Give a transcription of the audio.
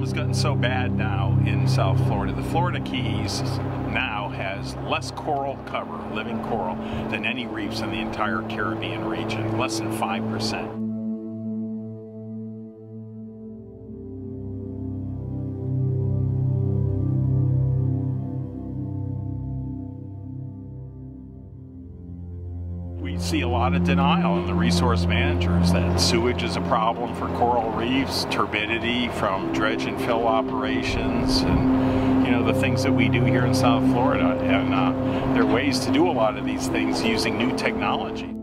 has gotten so bad now in South Florida. The Florida Keys now has less coral cover, living coral, than any reefs in the entire Caribbean region, less than 5%. We see a lot of denial in the resource managers that sewage is a problem for coral reefs, turbidity from dredge and fill operations, and you know the things that we do here in South Florida. And uh, there are ways to do a lot of these things using new technology.